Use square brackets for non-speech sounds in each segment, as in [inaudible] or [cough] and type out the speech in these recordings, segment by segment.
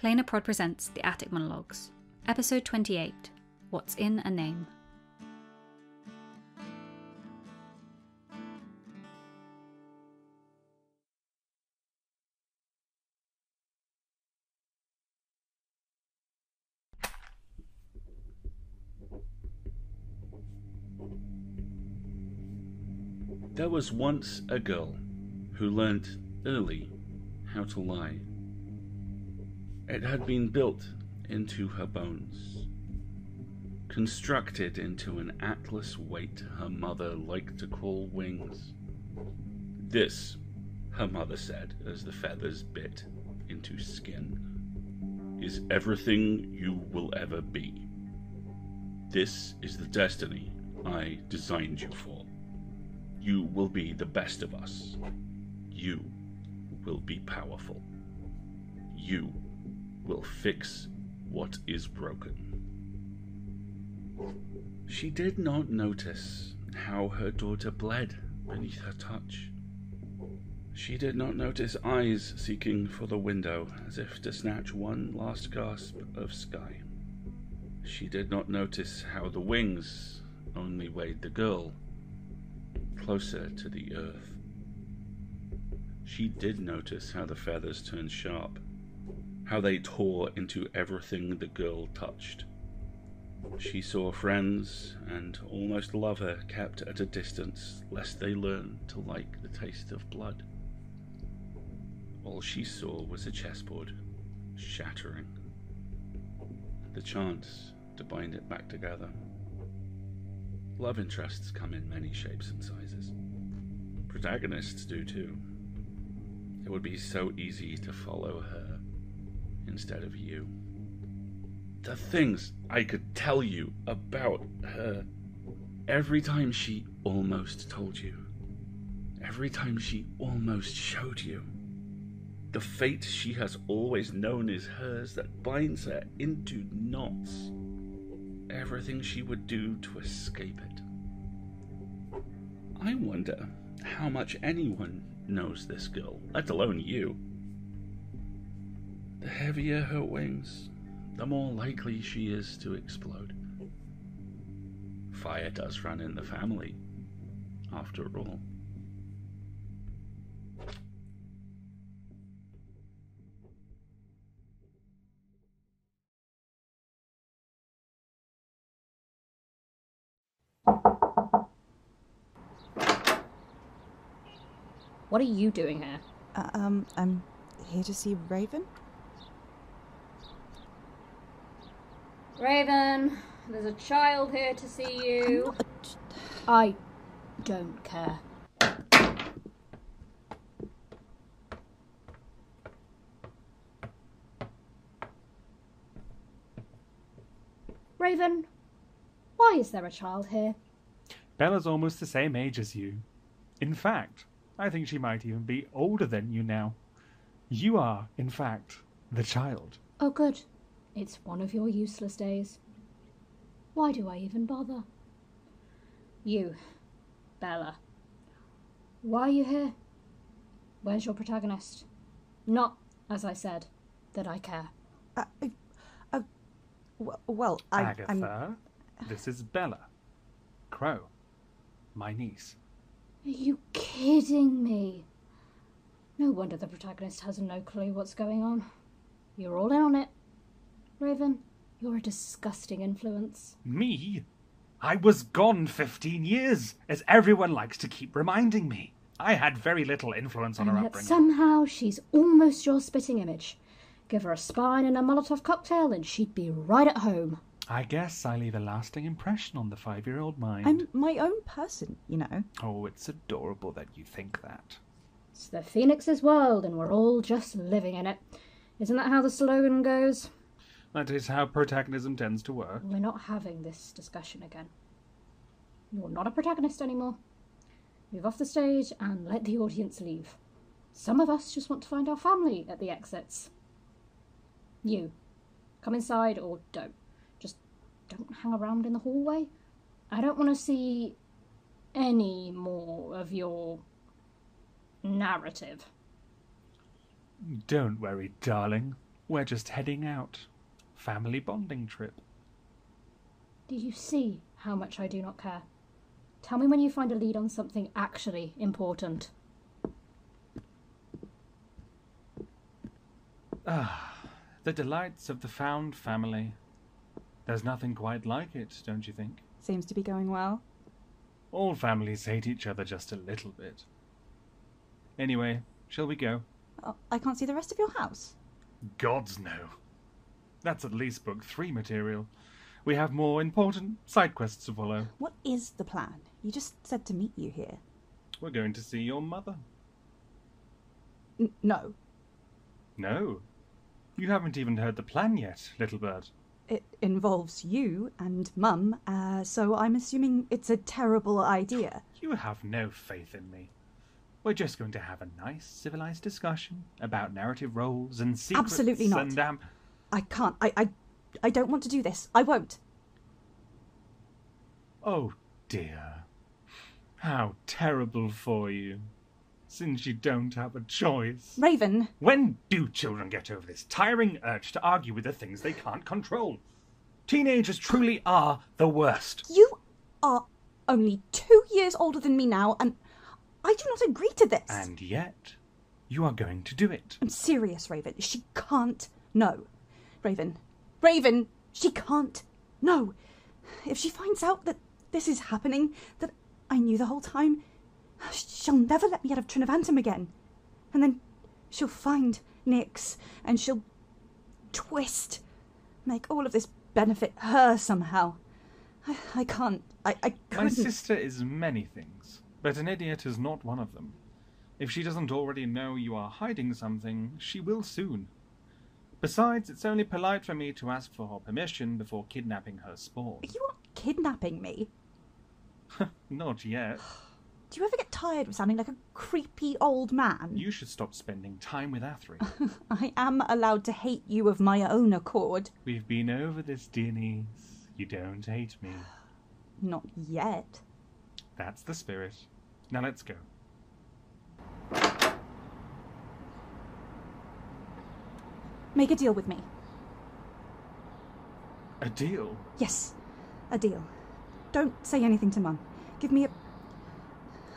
Planar Prod presents The Attic Monologues, Episode 28 What's in a Name. There was once a girl who learnt early how to lie. It had been built into her bones, constructed into an atlas weight her mother liked to call wings. This, her mother said as the feathers bit into skin, is everything you will ever be. This is the destiny I designed you for. You will be the best of us. You will be powerful. You will fix what is broken. She did not notice how her daughter bled beneath her touch. She did not notice eyes seeking for the window as if to snatch one last gasp of sky. She did not notice how the wings only weighed the girl closer to the earth. She did notice how the feathers turned sharp, how they tore into everything the girl touched. She saw friends and almost lover kept at a distance lest they learn to like the taste of blood. All she saw was a chessboard shattering, the chance to bind it back together. Love interests come in many shapes and sizes. Protagonists do too. It would be so easy to follow her instead of you. The things I could tell you about her every time she almost told you, every time she almost showed you. The fate she has always known is hers that binds her into knots everything she would do to escape it. I wonder how much anyone knows this girl, let alone you. The heavier her wings, the more likely she is to explode. Fire does run in the family, after all. What are you doing here? Uh, um, I'm here to see Raven. Raven, there's a child here to see you. not a ch- I don't care. Raven, why is there a child here? Bella's almost the same age as you. In fact, I think she might even be older than you now. You are, in fact, the child. Oh, good. It's one of your useless days. Why do I even bother? You, Bella. Why are you here? Where's your protagonist? Not, as I said, that I care. Uh, uh, uh, well, I, I'm. Agatha, this is Bella. Crow, my niece. Are you kidding me? No wonder the protagonist has no clue what's going on. You're all in on it. Raven, you're a disgusting influence. Me? I was gone 15 years, as everyone likes to keep reminding me. I had very little influence on her and yet upbringing. somehow she's almost your spitting image. Give her a spine and a Molotov cocktail, and she'd be right at home. I guess I leave a lasting impression on the five year old mind. I'm my own person, you know. Oh, it's adorable that you think that. It's the Phoenix's world, and we're all just living in it. Isn't that how the slogan goes? That is how protagonism tends to work. We're not having this discussion again. You're not a protagonist anymore. Move off the stage and let the audience leave. Some of us just want to find our family at the exits. You, come inside or don't. Just don't hang around in the hallway. I don't want to see any more of your narrative. Don't worry, darling. We're just heading out. Family bonding trip. Do you see how much I do not care? Tell me when you find a lead on something actually important. Ah, the delights of the found family. There's nothing quite like it, don't you think? Seems to be going well. All families hate each other just a little bit. Anyway, shall we go? Oh, I can't see the rest of your house. Gods no. That's at least book three material. We have more important side quests to follow. What is the plan? You just said to meet you here. We're going to see your mother. N- no, No. You haven't even heard the plan yet, little bird. it involves you and Mum, uh, so I'm assuming it's a terrible idea. You have no faith in me. We're just going to have a nice, civilized discussion about narrative roles and secrets Absolutely not. and um, I can't. I, I, I don't want to do this. I won't. Oh dear. How terrible for you. Since you don't have a choice. Raven, When do children get over this tiring urge to argue with the things they can't control? Teenagers truly are the worst. you are only two years older than me now, and I do not agree to this. And yet, you are going to do it. I'm serious, Raven. She can't. No. Raven. Raven! She can't. No. If she finds out that this is happening, that I knew the whole time, she'll never let me out of Trinovantum again. And then she'll find Nyx and she'll twist, make all of this benefit her somehow. I, I can't. I, I couldn't. My sister is many things, but an idiot is not one of them. If she doesn't already know you are hiding something, she will soon. Besides, it's only polite for me to ask for her permission before kidnapping her spawn. You are kidnapping me. [laughs] Not yet. Do you ever get tired of sounding like a creepy old man? You should stop spending time with Athri. [laughs] I am allowed to hate you of my own accord. We've been over this, dear niece. You don't hate me. Not yet. That's the spirit. Now let's go. Make a deal with me. A deal? Yes, a deal. Don't say anything to Mum. Give me a.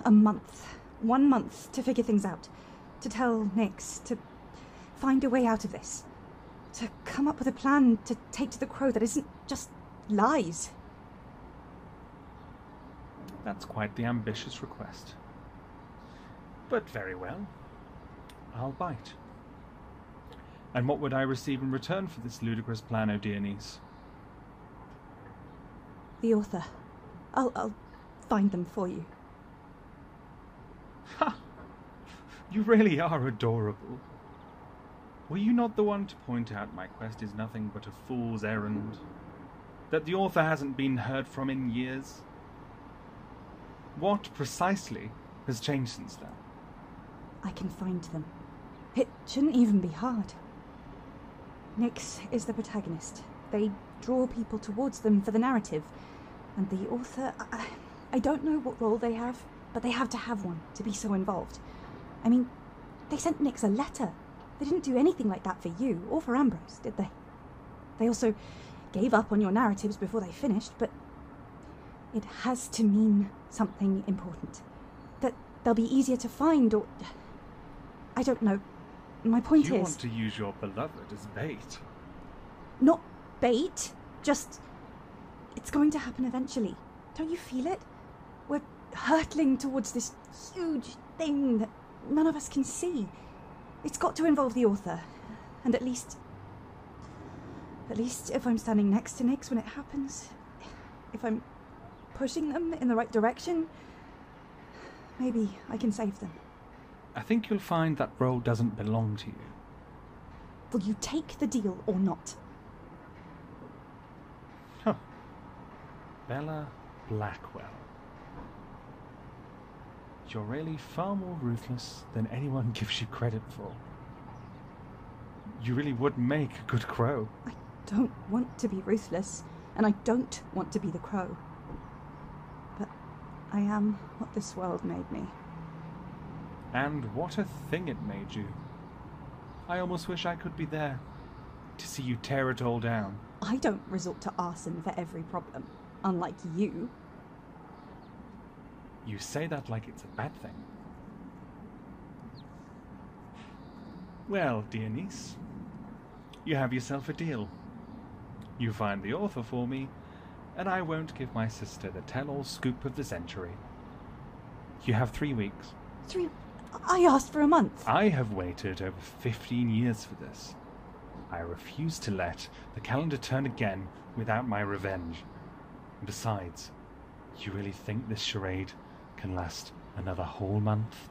a month. One month to figure things out. To tell Nyx. To find a way out of this. To come up with a plan to take to the crow that isn't just lies. That's quite the ambitious request. But very well. I'll bite. And what would I receive in return for this ludicrous plan, O dear niece? The author. I'll, I'll find them for you. Ha! You really are adorable. Were you not the one to point out my quest is nothing but a fool's errand? That the author hasn't been heard from in years? What precisely has changed since then? I can find them. It shouldn't even be hard. Nyx is the protagonist. They draw people towards them for the narrative. And the author, I, I don't know what role they have, but they have to have one to be so involved. I mean, they sent Nyx a letter. They didn't do anything like that for you or for Ambrose, did they? They also gave up on your narratives before they finished, but it has to mean something important. That they'll be easier to find or. I don't know. My point you is. You want to use your beloved as bait. Not bait, just. It's going to happen eventually. Don't you feel it? We're hurtling towards this huge thing that none of us can see. It's got to involve the author. And at least. At least if I'm standing next to Nyx when it happens, if I'm pushing them in the right direction, maybe I can save them. I think you'll find that role doesn't belong to you. Will you take the deal or not? Huh. Bella Blackwell. You're really far more ruthless than anyone [laughs] gives you credit for. You really would make a good crow. I don't want to be ruthless, and I don't want to be the crow. But I am what this world made me. And what a thing it made you. I almost wish I could be there. to see you tear it all down. I don't resort to arson for every problem, unlike you. You say that like it's a bad thing. Well, dear niece, you have yourself a deal. You find the author for me, and I won't give my sister the tell all scoop of the century. You have three weeks. Three. I asked for a month. I have waited over 15 years for this. I refuse to let the calendar turn again without my revenge. Besides, you really think this charade can last another whole month?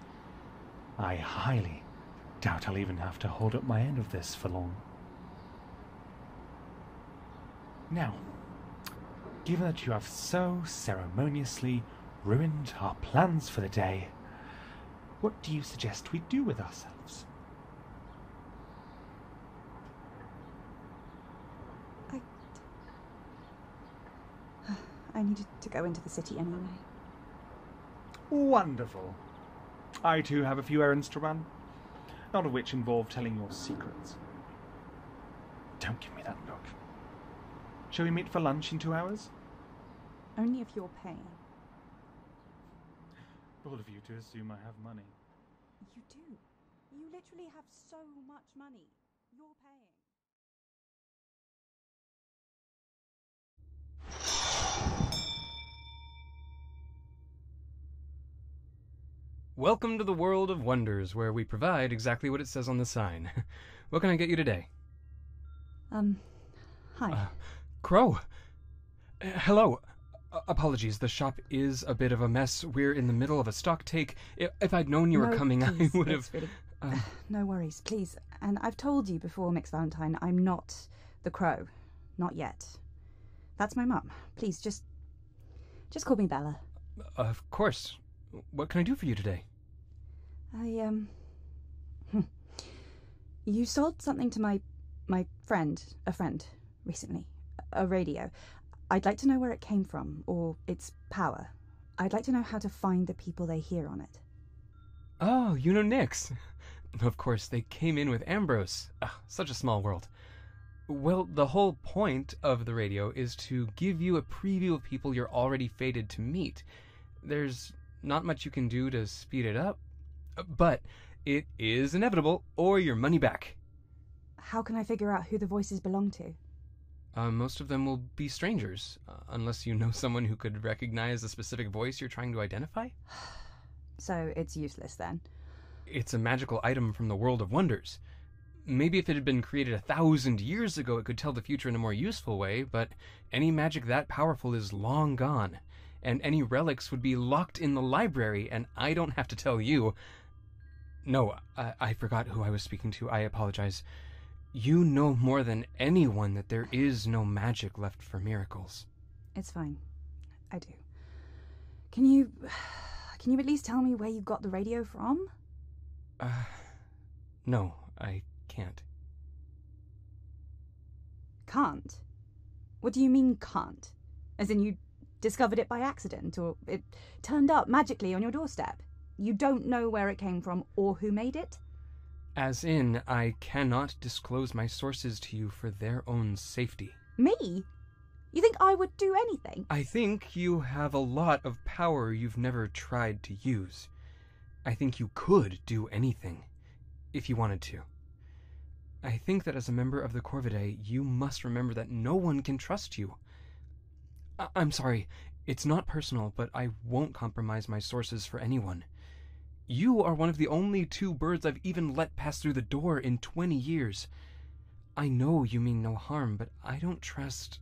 I highly doubt I'll even have to hold up my end of this for long. Now, given that you have so ceremoniously ruined our plans for the day, what do you suggest we do with ourselves? I. [sighs] I needed to go into the city anyway. Wonderful. I too have a few errands to run, none of which involve telling your secrets. Don't give me that look. Shall we meet for lunch in two hours? Only if you're paying. Bold of you to assume I have money. You do. You literally have so much money. You're paying. Welcome to the world of wonders, where we provide exactly what it says on the sign. [laughs] what can I get you today? Um, hi. Uh, Crow! Uh, hello! Uh, apologies, the shop is a bit of a mess. We're in the middle of a stock take. If I'd known you were No, coming, please, I would have. really- Uh, [sighs] no worries, please. And I've told you before, Mix Valentine, I'm not the crow. Not yet. That's my mum. Please, just. Just call me Bella. of course. What can I do for you today? I, um. You sold something to my. my friend, a friend, recently. A radio. I'd like to know where it came from, or its power. I'd like to know how to find the people they hear on it. Oh, you know Nyx. [laughs] Of course, they came in with Ambrose. Ah, such a small world. Well, the whole point of the radio is to give you a preview of people you're already fated to meet. There's not much you can do to speed it up, but it is inevitable, or your money back. How can I figure out who the voices belong to? Uh, most of them will be strangers, uh, unless you know [laughs] someone who could recognize the specific voice you're trying to identify. [sighs] So it's useless then. It's a magical item from the world of wonders. Maybe if it had been created a thousand years ago, it could tell the future in a more useful way, but any magic that powerful is long gone, and any relics would be locked in the library, and I don't have to tell you. No, I, I forgot who I was speaking to. I apologize. You know more than anyone that there is no magic left for miracles. It's fine. I do. Can you. [sighs] Can you at least tell me where you got the radio from? Uh, no, I can't. Can't? What do you mean, can't? As in you discovered it by accident, or it turned up magically on your doorstep? You don't know where it came from or who made it? As in, I cannot disclose my sources to you for their own safety. Me? You think I would do anything? I think you have a lot of power you've never tried to use. I think you could do anything, if you wanted to. I think that as a member of the Corvidae, you must remember that no one can trust you. I- I'm sorry, it's not personal, but I won't compromise my sources for anyone. You are one of the only two birds I've even let pass through the door in 20 years. I know you mean no harm, but I don't trust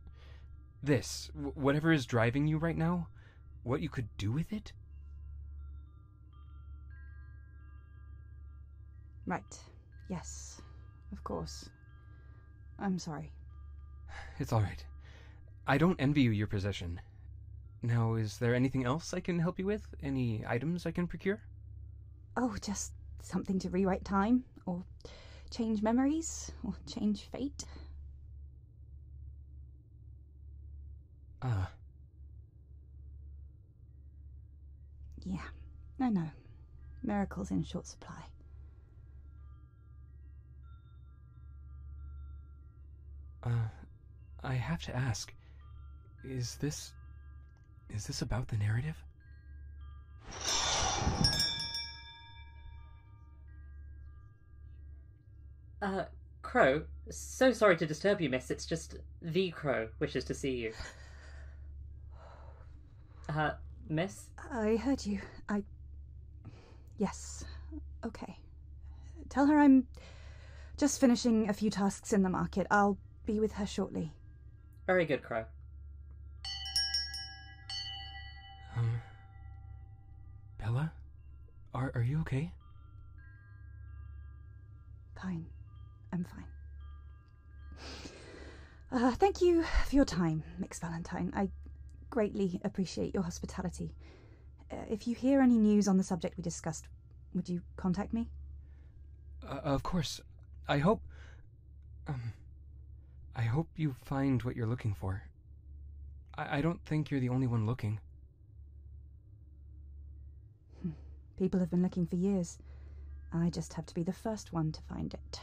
this, whatever is driving you right now, what you could do with it? Right. Yes. Of course. I'm sorry. It's all right. I don't envy you your possession. Now, is there anything else I can help you with? Any items I can procure? Oh, just something to rewrite time, or change memories, or change fate. Ah, Yeah, I know. Miracles in short supply. Uh, I have to ask, is this. is this about the narrative? Uh, Crow, so sorry to disturb you, miss. It's just the Crow wishes to see you. Uh, miss? I heard you. I. Yes. Okay. Tell her I'm just finishing a few tasks in the market. I'll be with her shortly. Very good, Crow. Um. Bella? Are, are you okay? Fine. I'm fine. Uh, thank you for your time, Mix Valentine. I greatly appreciate your hospitality. Uh, if you hear any news on the subject we discussed, would you contact me? Uh, of course. I hope. Um. I hope you find what you're looking for. I, I don't think you're the only one looking. People have been looking for years. I just have to be the first one to find it.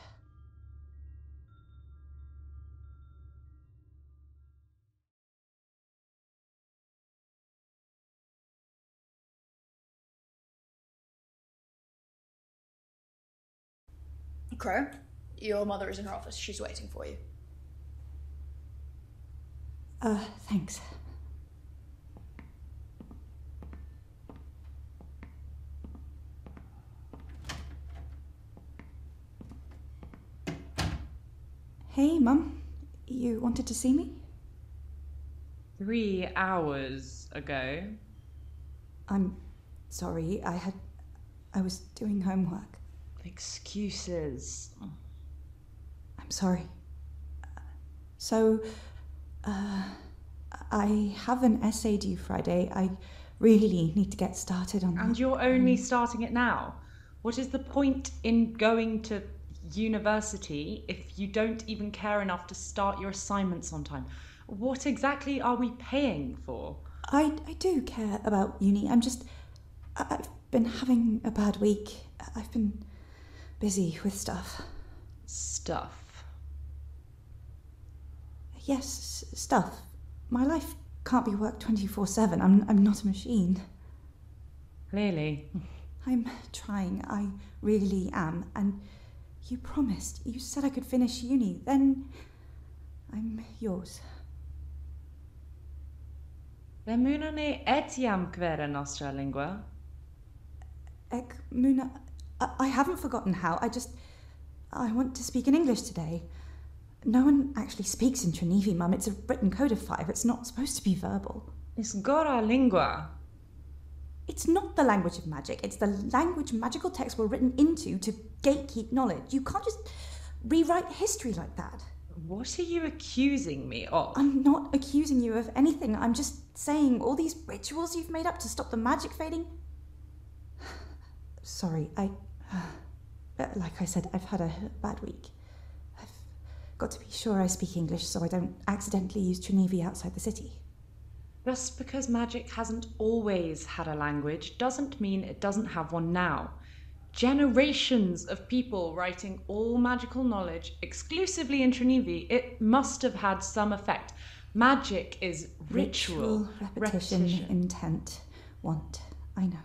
Crow, your mother is in her office. She's waiting for you. Uh, thanks. Hey, Mum. You wanted to see me? Three hours ago. I'm sorry. I had. I was doing homework. Excuses. I'm sorry. So, uh, I have an essay due Friday. I really need to get started on And that. you're only starting it now. What is the point in going to university if you don't even care enough to start your assignments on time? What exactly are we paying for? I, I do care about uni. I'm just. I've been having a bad week. I've been busy with stuff. Stuff. Yes, stuff. My life can't be work 24 7. I'm, I'm not a machine. Clearly. I'm trying. I really am. And you promised. You said I could finish uni. Then I'm yours. Lemuna ne etiam quere nostra lingua. Ek, Muna, I, I haven't forgotten how. I just. I want to speak in English today. No one actually speaks in Trinivi, Mum. It's a written code of five. It's not supposed to be verbal. It's gora lingua. It's not the language of magic. It's the language magical texts were written into to gatekeep knowledge. You can't just rewrite history like that. What are you accusing me of? I'm not accusing you of anything. I'm just saying all these rituals you've made up to stop the magic fading. [sighs] Sorry, I. uh, like I said, I've had a bad week. I've got to be sure I speak English so I don't accidentally use Trinivi outside the city. Just because magic hasn't always had a language doesn't mean it doesn't have one now. Generations of people writing all magical knowledge exclusively in Trinivi, it must have had some effect. Magic is ritual, ritual repetition, intent, want. I know.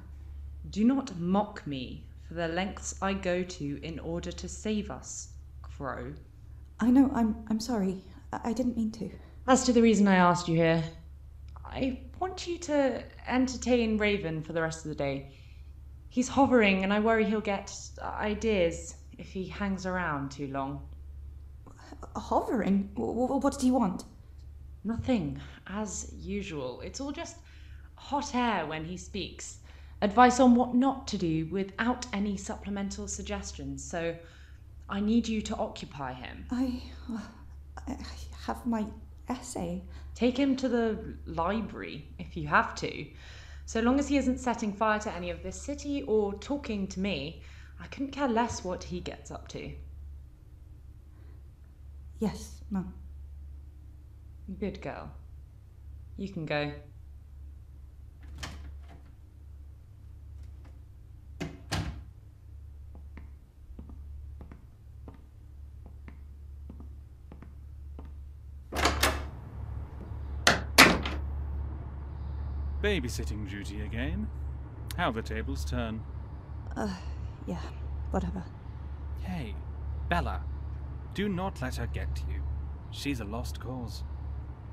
Do not mock me for the lengths I go to in order to save us, Crow. I know. I'm. I'm sorry. I, I didn't mean to. As to the reason I asked you here, I want you to entertain Raven for the rest of the day. He's hovering, and I worry he'll get ideas if he hangs around too long. Hovering. What did he want? Nothing, as usual. It's all just hot air when he speaks. Advice on what not to do without any supplemental suggestions. So I need you to occupy him. I. I have my essay. Take him to the library if you have to. So long as he isn't setting fire to any of this city or talking to me, I couldn't care less what he gets up to. Yes, Mum. Good girl. You can go. Babysitting duty again. How the tables turn. Uh, yeah, whatever. Hey, Bella, do not let her get to you. She's a lost cause.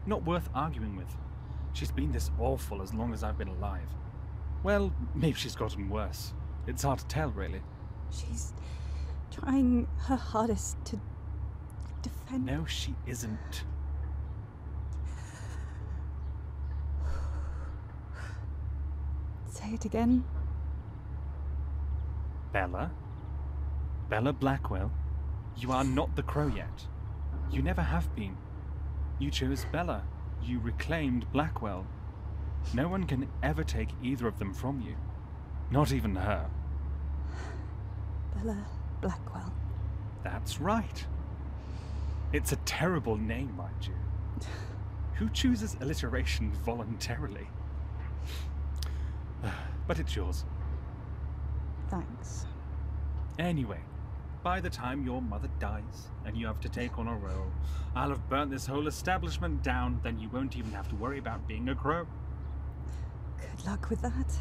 Not worth arguing with. She's been this awful as long as I've been alive. Well, maybe she's gotten worse. It's hard to tell, really. She's trying her hardest to defend. No, she isn't. Say it again. Bella? Bella Blackwell? You are not the crow yet. You never have been. You chose Bella. You reclaimed Blackwell. No one can ever take either of them from you. Not even her. Bella Blackwell. That's right. It's a terrible name, mind you. [laughs] Who chooses alliteration voluntarily? But it's yours. Thanks. Anyway, by the time your mother dies and you have to take on a role, I'll have burnt this whole establishment down, then you won't even have to worry about being a crow. Good luck with that.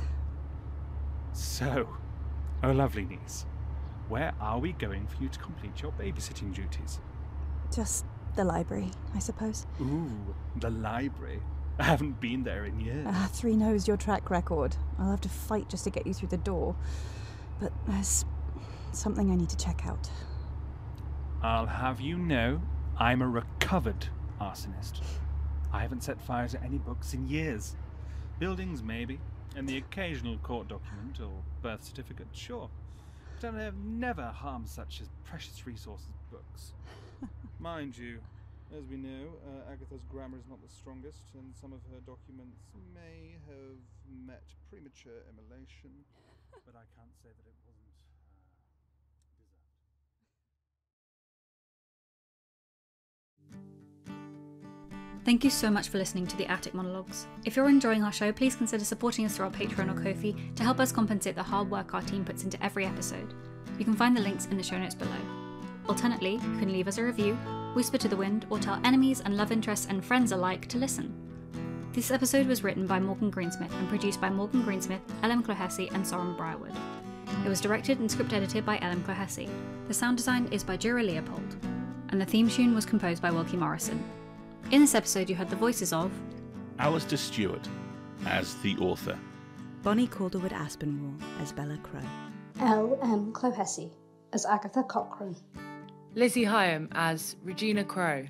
So, oh lovely niece, where are we going for you to complete your babysitting duties? Just the library, I suppose. Ooh, the library. I haven't been there in years. Ah, three knows your track record. I'll have to fight just to get you through the door. But there's something I need to check out. I'll have you know, I'm a recovered arsonist. I haven't set fire to any books in years. Buildings, maybe, and the occasional court document or birth certificate, sure. But I have never harmed such as precious resources books. [laughs] Mind you, as we know, uh, Agatha's grammar is not the strongest, and some of her documents may have met premature immolation, [laughs] but I can't say that it wasn't. Thank you so much for listening to the Attic Monologues. If you're enjoying our show, please consider supporting us through our Patreon or Ko-fi to help us compensate the hard work our team puts into every episode. You can find the links in the show notes below. Alternately, you can leave us a review, whisper to the wind, or tell enemies and love interests and friends alike to listen. This episode was written by Morgan Greensmith and produced by Morgan Greensmith, L. M. Clohessy, and Sorren Briarwood. It was directed and script edited by L. M. Clohessy. The sound design is by Jura Leopold, and the theme tune was composed by Wilkie Morrison. In this episode, you heard the voices of Alasdair Stuart as the author, Bonnie Calderwood Aspinwall as Bella Crow, L. M. Clohessy as Agatha Cochran, Lizzie Higham as Regina Crow,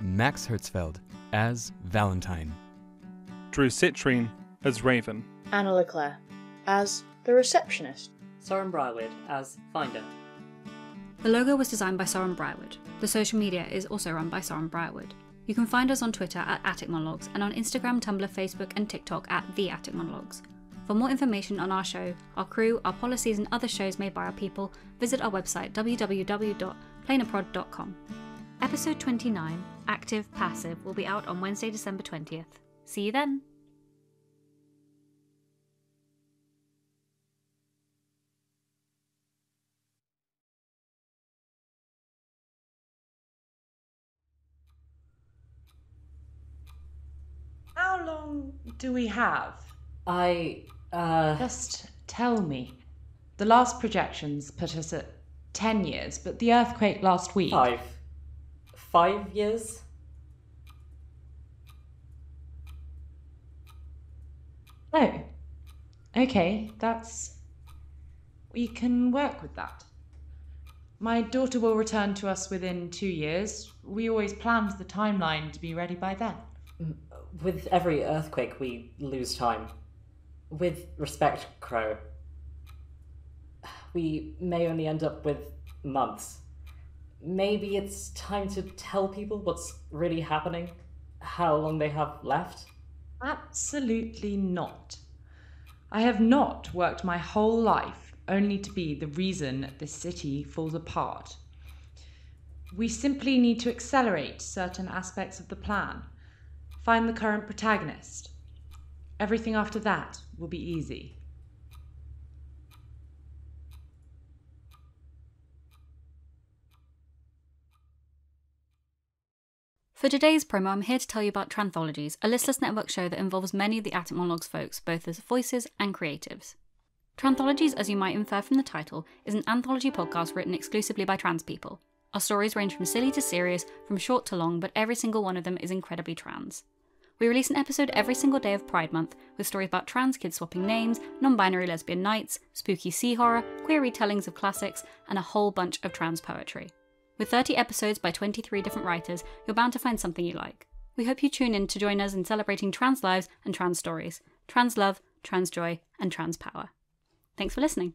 Max Herzfeld as Valentine, Drew Citrine as Raven, Anna LeClair as the receptionist, Sorren Briarwood as Finder. The logo was designed by Sorren Briarwood. The social media is also run by Sorren Briarwood. You can find us on Twitter at Attic Monologues and on Instagram, Tumblr, Facebook, and TikTok at The Attic Monologues. For more information on our show, our crew, our policies, and other shows made by our people, visit our website www.planarprod.com. Episode 29, Active Passive, will be out on Wednesday, December 20th. See you then! How long do we have? I, uh. Just tell me. The last projections put us at 10 years, but the earthquake last week. Five. Five years? Oh. Okay, that's. We can work with that. My daughter will return to us within two years. We always planned the timeline to be ready by then. Mm, with every earthquake, we lose time. With respect, Crow, we may only end up with months. Maybe it's time to tell people what's really happening, how long they have left. Absolutely not. I have not worked my whole life only to be the reason this city falls apart. We simply need to accelerate certain aspects of the plan, find the current protagonist. Everything after that will be easy. For today's promo, I'm here to tell you about Tranthologies, a listless network show that involves many of the Attic Monologues folks, both as voices and creatives. Tranthologies, as you might infer from the title, is an anthology podcast written exclusively by trans people. Our stories range from silly to serious, from short to long, but every single one of them is incredibly trans. We release an episode every single day of Pride Month, with stories about trans kids swapping names, non binary lesbian nights, spooky sea horror, queer retellings of classics, and a whole bunch of trans poetry. With 30 episodes by 23 different writers, you're bound to find something you like. We hope you tune in to join us in celebrating trans lives and trans stories, trans love, trans joy, and trans power. Thanks for listening.